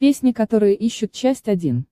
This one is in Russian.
Песни, которые ищут часть 1.